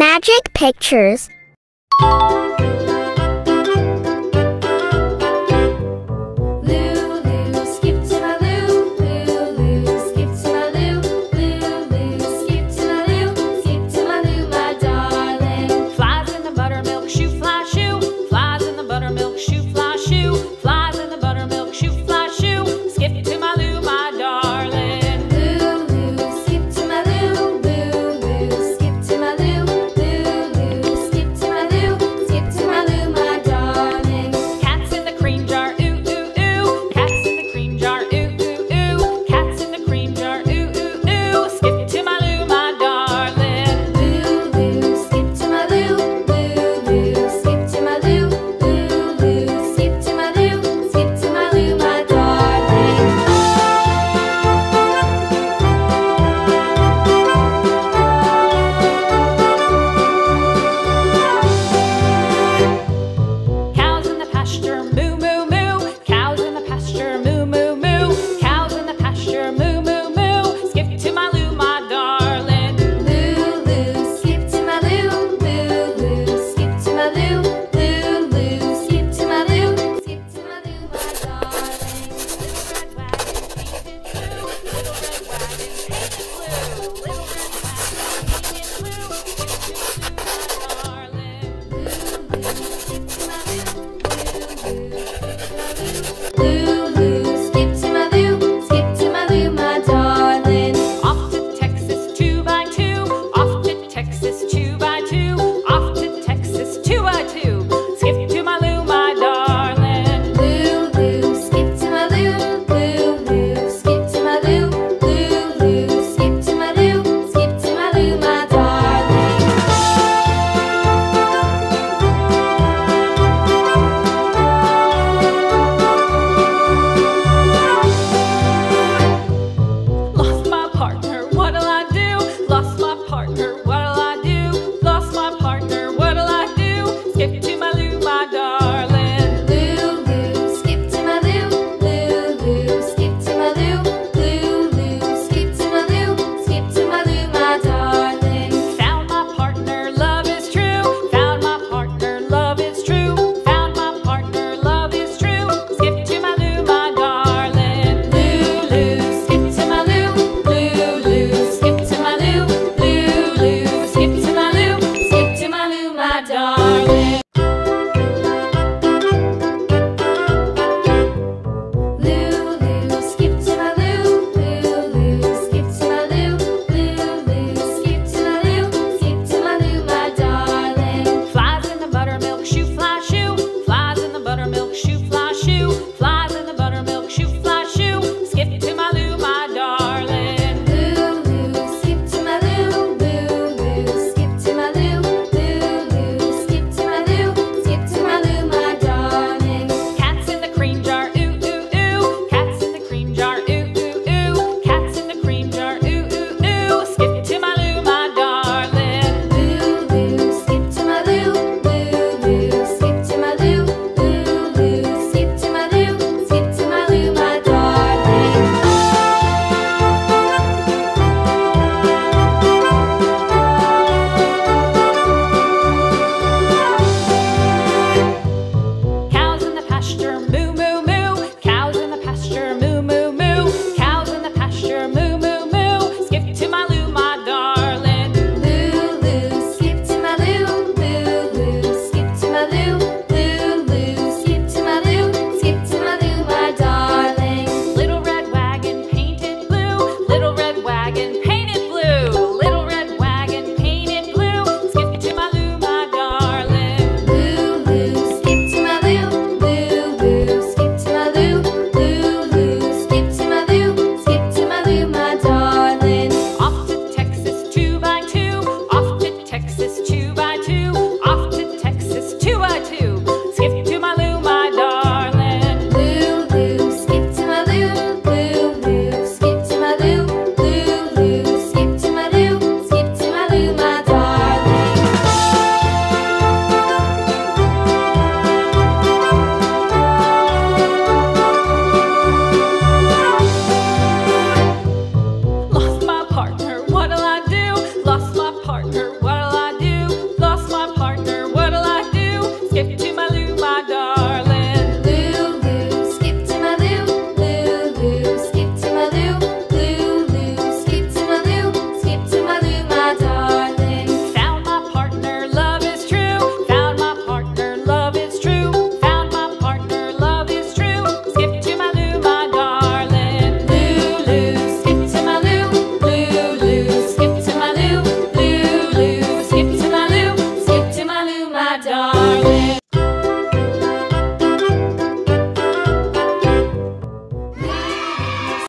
Magic Pictures.